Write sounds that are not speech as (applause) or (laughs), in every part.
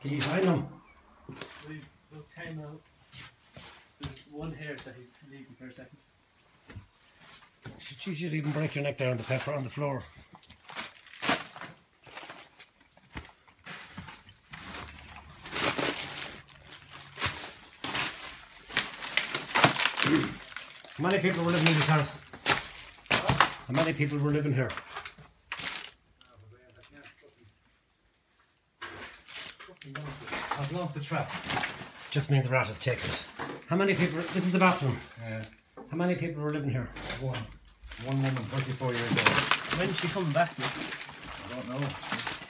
Can you find them? We've looked ten now. There's one here that he's leaving for a second. You should even break your neck there on the pepper on the floor. How many people were living in this house? How many people were living here? I've lost the trap. Just means the rat has taken it. How many people? This is the bathroom. Yeah. How many people were living here? One. One woman, 34 years old. When's she come back? I don't know.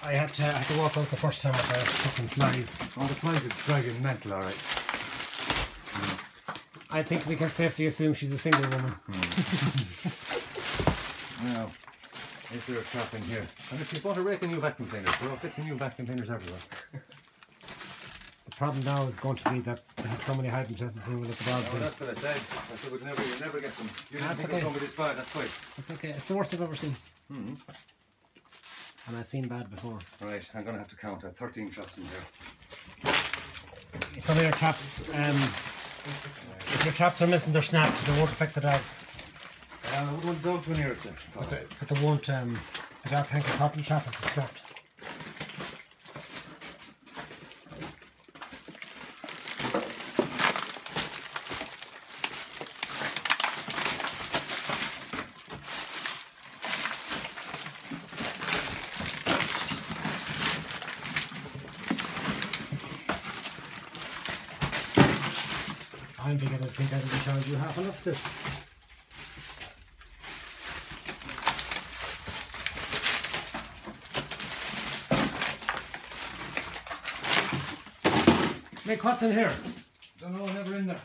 I had to, I had to walk out the first time with the fucking flies. Oh, the flies are dragging mental, alright. I think we can safely assume she's a single woman. Hmm. (laughs) Now, is there a trap in here? And if you bought a rake of new vacuum cleaner, there are fits of new vacuum cleaners everywhere. The problem now is going to be that they have so many hiding places here with the dogs. Oh, that's what I said. I said we'd never, you'd never get them. You didn't That's think okay. it was going to be this bad, that's fine. It's okay. It's the worst I've ever seen. Hmm. And I've seen bad before. Right, I'm going to have to count. I have 13 traps in here. Some of your traps, um, if your traps are missing, they're snapped. They won't affect the dogs. Uh, I wouldn't go too near it then. But they, but they won't. Um, the dog can't get caught in the trap if it's snapped. I'm beginning to think I didn't charge you half enough this. Nick, what's in here? Don't know, never in there.